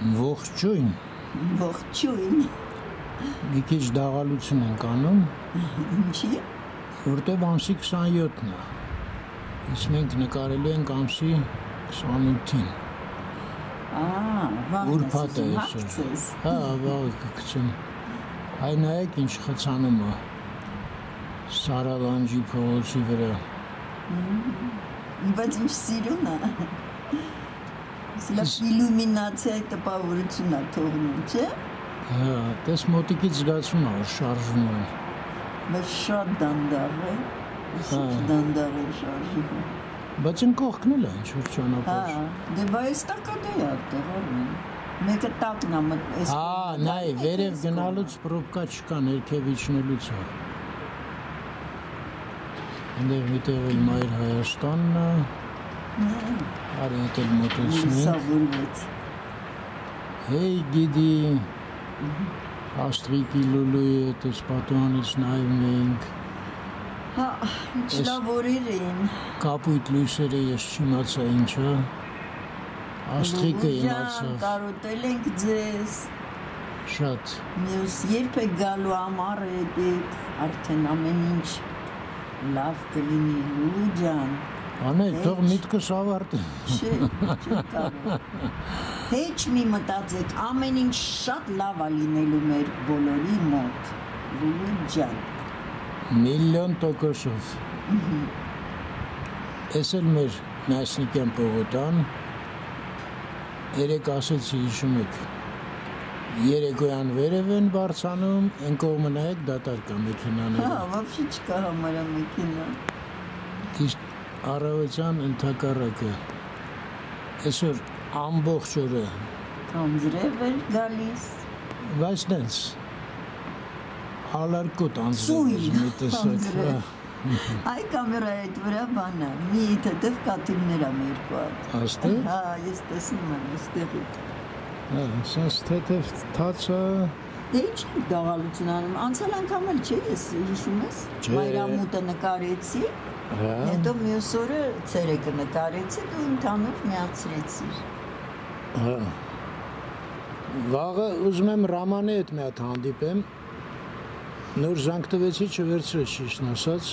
Ողջույն։ Ողջույն։ Մի քիչ դաղալություն ենք անում, Ինչի՞։ որտեվ ամսի 27-ն է։ Իսկ մենք նկարելու ենք ամսի 28-ին։ Ահա, վաղ Ուրբաթ է այսօր։ Հա, վաղը կգցեմ։ Հայ նայեք ինչ խցանում է։ Սարալանջի փողոցի վրա։ Բայց ինչ սիրուն է։ Սա իլյումինացիա տպավորություն է թողնում, չէ՞։ Հա, դες մոտիկից զգացում է, շարժվում են։ Բայց շատ դանդաղ է։ Հա։ Իսկ դանդաղ է շարժի։ Բայց ընկողքն էլ է ինչ որ Հա, ճանապարհ։ դե բայց տակադե է արմեն։ Մեկը տակն է էս։ Հա, նայ, վերև գնալուց պրոբկա չկա, ներքև իջնելուց է։ Այնտեղ միտեղ էլ Մայր Հայաստանն է։ Արի դել մոտեցնենք։ Սավորվեց։ Հեյ գիդի Աստրիկի լուլուի հետ էս պատուհանից նայում ենք Հա, ինչ լավ օրեր էին։ կապույտ լույսերը ես չիմացա ինչա Աստրիկը Ջան, իմացավ Կարոտել ենք ձեզ։ շատ Մյուս երբ է գալու ամառը դեպ, արդեն ամեն ինչ լավ կլինի լու ջան։ անել թող Հեչ։ միտքս ավարտի Չէ, չէ կարող։ Հեչ մի մտածեք, ամեն ինչ շատ լավ է լինելու մեր բոլորի մոտ։ Լու ջան։ միլիոն տոկոսով Էս էլ մեր Նասնիկյան պողոտան երեք ասեցի հիշում եք երեկոյան վերև են բարձանում են կողմը նայեք դատարկա Հա, մեքենաները вообще չկա համարա մեքենա։ իսկ առավոտյան ընդհակառակը այսօր ամբողջ օրը Անձրև էր գալիս։ բայց նենց ալարկոտ Ծույլ անձրև մի տեսակ հա, Այ կամերայի հետ վրա բանա։ Մի թեթև կաթիլներ ամ երկու հատ։ աստե Հա, ես տեսնում եմ այստեղի։ հա սենց թեթև թացը Դե ինչ դաղալություն անում։ Անցյալ անգամ էլ չէ, ես հիշում ես։ Մայրամուտը նկարեցի, հետո մյուս օրը ցերեկը նկարեցի, դու ընդհանուր միացրեցիր։ Հա։ Վաղը ուզում եմ Ռամանի հետ մի հատ հանդիպեմ։ Նոր զանգ տվեցի չվերցրեց ճիշտ ասած։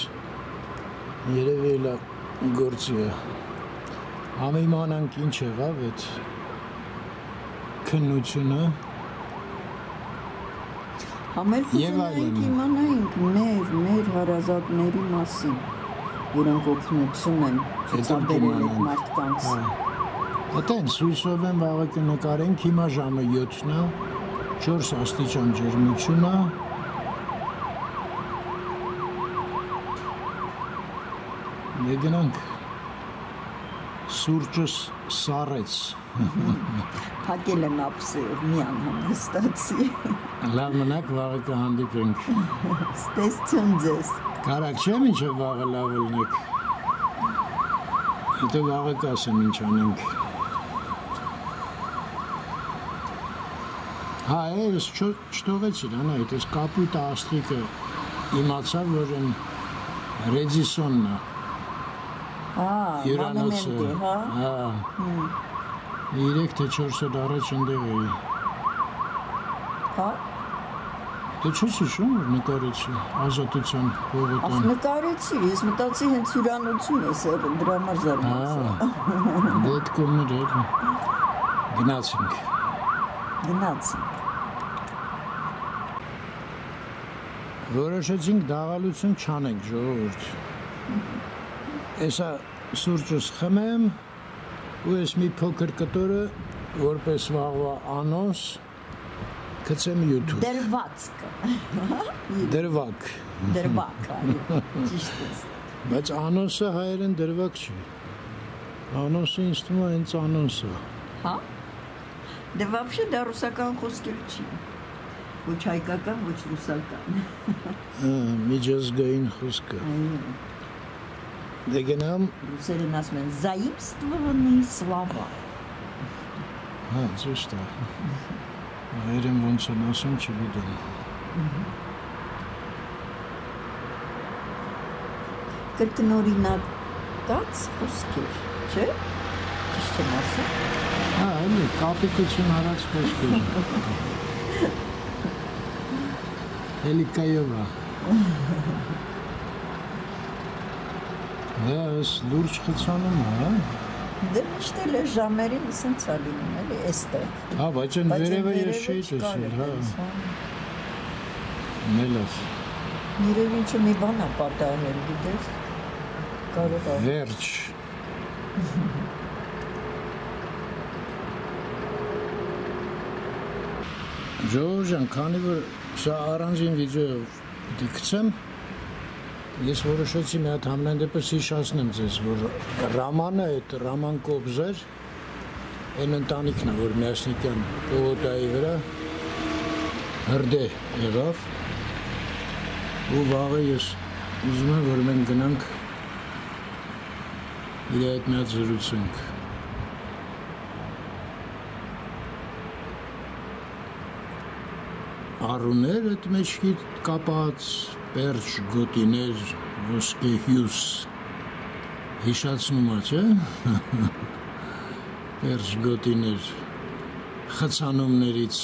Երևի էլա գործի է։ Համիմանանք ինչ եղավ այդ քննությունը։ Համեր Եվ կուզենայինք այլն։ իմանայինք մեր, մեր հարազատների մասին, որոնք օգնություն են ցուցաբերել այդ մարդկանց։ Հա։ Այդտենց հույսով եմ վաղը կնկարենք հիմա ժամը 7-ն է, 4 աստիճան ջերմություն է։ Մեգնանք սուրճս սարեց։ Փակել եմ ափսեով մի անգամ հստացի։ Լավ մնաք վաղը կհանդիպենք։ Ստեսություն ձեզ։ Կարակ չեմ ինչը վաղը լավ լինեք։ Հետո վաղը կասեմ ինչ անենք։ Հա, ես չթողեցի, նա այդ էս կապույտ աստրիկը իմացավ, որ են Ռեդիսոնն է, Ահա, հյուրանոցը։ մոնումենտի, հա։ Հա։ 3 թե 4 օր առաջ ընդեղ էի։ Հա։ Դե չես հիշում, որ նկարեցի ազատության Ախ փողոտան։ նկարեցի, ես մտածի հենց հյուրանոցում ես դրա համար զարմացա։ Դե այդ կողմներ էր։ Գնացինք։ Գնացի։ Որոշեցինք դաղալություն չանենք ժողովուրդ։ Էսա սուրճս խմեմ ու ես մի փոքր կտորը որպես վաղվա անոնս գցեմ YouTube։ Դերվածքը։ Դրվակ։ Դերվակ, այո, ճիշտ է։ Բայց անոնսը հայերեն դրվակ չի։ Անոնսը ինձ թվում է հենց անոնս է։ Հա։ Դե вообще դա ռուսական խոսք էլ չի։ Ոչ հայկական, ոչ ռուսական։ Հա, միջազգային խոսքը։ Այո։ Դե գնամ, Ռուսերեն ասում են заимствованные слова։ հա, ճիշտ է։ Հայերեն ոնց են ասում, չգիտեմ։ Կրկնօրինակած խոսքեր, չէ՞։ Ճիշտ եմ ասում։ Հա, էլի կապիտություն արած խոսքեր։ Էլիկայովա։ Ես լուրջ խցանում է, հա։ Դե միշտ էլ է ժամերին սենց է լինում, էլի, էստեղ։ Հա, բայց այն վերևը ես չկար տեսել, հա։ Մելավ։ Երևի ինչ մի բան է պատահել, գիտես։ Կարող է։ Վերջ։ Ժորժան, քանի որ սա առանձին վիդեո պիտի գցեմ, ես որոշեցի մի հատ համենայն դեպս հիշացնեմ ձեզ, որ Ռամանը, այդ Ռաման Կոբզեր, այն ընտանիքն է, որ Միասնիկյան պողոտայի վրա հրդե եղավ, ու վաղը ես ուզում եմ, որ մենք գնանք իր հետ մի հատ զրուցենք։ Արուներ այդ մեջքի կապած, պերճ գոտիներ, ոսկե հյուս, հիշացնում է, չէ՞։ Պերճ գոտիներ, խցանումներից